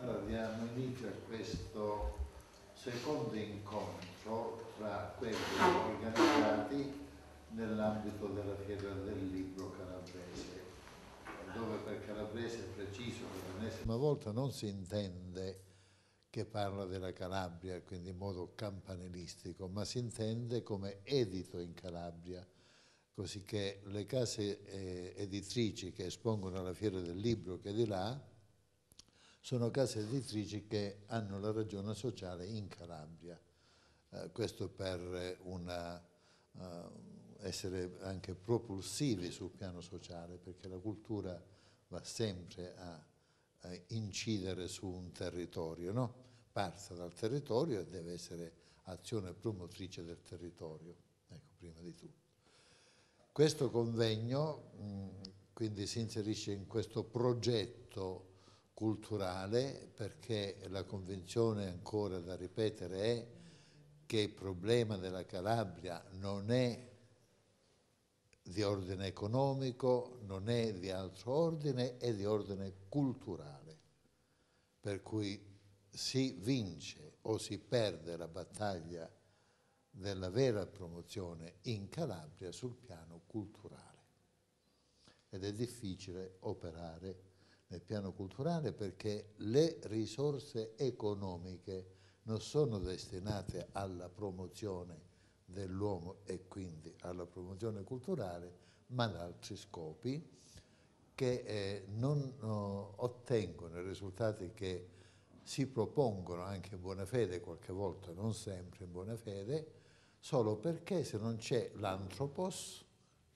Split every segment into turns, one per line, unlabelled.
Allora diamo inizio a questo secondo incontro tra quelli organizzati nell'ambito della Fiera del Libro Calabrese, dove per Calabrese è preciso che l'ennesima volta non si intende che parla della Calabria, quindi in modo campanilistico, ma si intende come edito in Calabria, così che le case eh, editrici che espongono alla Fiera del Libro che è di là, sono case editrici che hanno la ragione sociale in Calabria. Eh, questo per una, uh, essere anche propulsivi sul piano sociale, perché la cultura va sempre a, a incidere su un territorio, no? Parsa dal territorio e deve essere azione promotrice del territorio, ecco, prima di tutto. Questo convegno mh, quindi si inserisce in questo progetto culturale perché la convinzione ancora da ripetere è che il problema della Calabria non è di ordine economico, non è di altro ordine, è di ordine culturale. Per cui si vince o si perde la battaglia della vera promozione in Calabria sul piano culturale. Ed è difficile operare nel piano culturale perché le risorse economiche non sono destinate alla promozione dell'uomo e quindi alla promozione culturale, ma ad altri scopi che eh, non oh, ottengono i risultati che si propongono anche in buona fede, qualche volta non sempre in buona fede, solo perché se non c'è l'antropos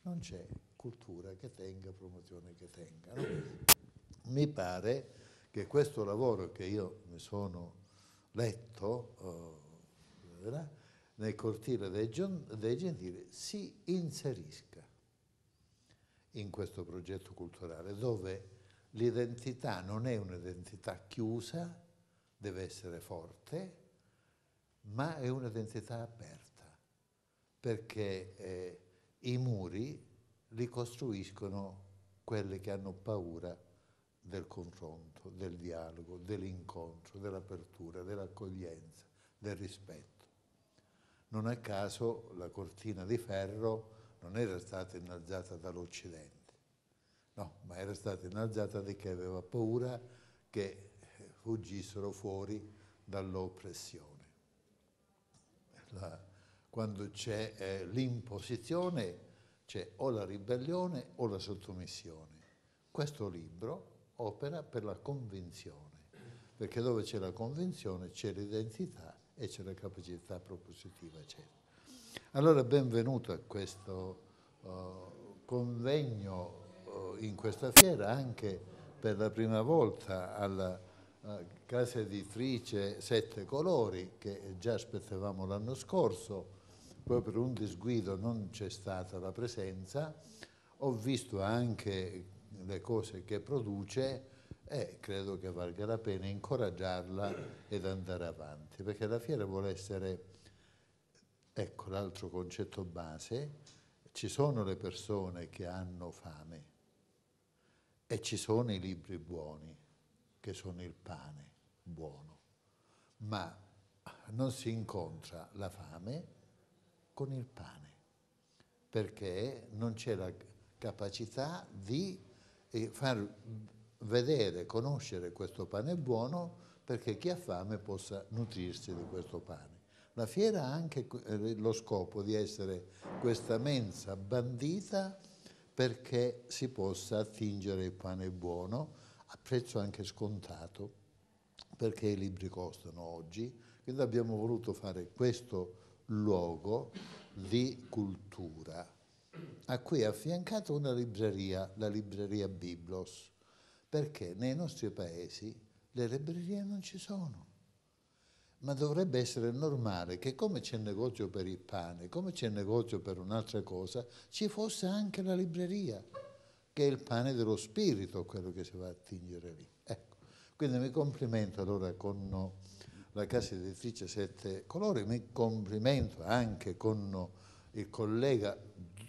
non c'è cultura che tenga, promozione che tenga. No? Mi pare che questo lavoro che io mi sono letto eh, nel cortile dei, dei Gentili si inserisca in questo progetto culturale dove l'identità non è un'identità chiusa, deve essere forte, ma è un'identità aperta, perché eh, i muri li costruiscono quelli che hanno paura del confronto, del dialogo, dell'incontro, dell'apertura, dell'accoglienza, del rispetto. Non a caso la cortina di ferro non era stata innalzata dall'Occidente, no, ma era stata innalzata di chi aveva paura che fuggissero fuori dall'oppressione. quando c'è eh, l'imposizione c'è o la ribellione o la sottomissione. Questo libro opera per la convinzione, perché dove c'è la convinzione c'è l'identità e c'è la capacità propositiva, eccetera. Allora benvenuto a questo uh, convegno uh, in questa fiera, anche per la prima volta alla uh, casa editrice Sette Colori, che già aspettavamo l'anno scorso, poi per un disguido non c'è stata la presenza, ho visto anche le cose che produce e credo che valga la pena incoraggiarla ed andare avanti, perché la fiera vuole essere, ecco l'altro concetto base, ci sono le persone che hanno fame e ci sono i libri buoni, che sono il pane buono, ma non si incontra la fame con il pane, perché non c'è la capacità di e far vedere, conoscere questo pane buono perché chi ha fame possa nutrirsi di questo pane. La fiera ha anche eh, lo scopo di essere questa mensa bandita perché si possa attingere il pane buono a prezzo anche scontato, perché i libri costano oggi, quindi abbiamo voluto fare questo luogo di cultura a cui è affiancata una libreria, la libreria Biblos, perché nei nostri paesi le librerie non ci sono. Ma dovrebbe essere normale che come c'è negozio per il pane, come c'è negozio per un'altra cosa, ci fosse anche la libreria, che è il pane dello spirito, quello che si va a attingere lì. Ecco. Quindi mi complimento allora con la casa editrice Sette Colori, mi complimento anche con il collega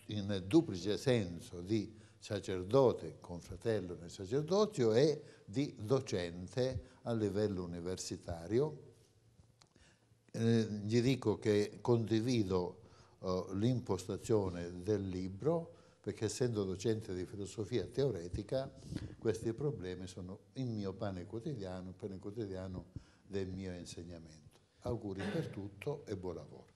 in duplice senso di sacerdote, confratello nel sacerdozio e di docente a livello universitario. Eh, gli dico che condivido eh, l'impostazione del libro perché essendo docente di filosofia teoretica questi problemi sono il mio pane quotidiano, il pane quotidiano del mio insegnamento. Auguri per tutto e buon lavoro.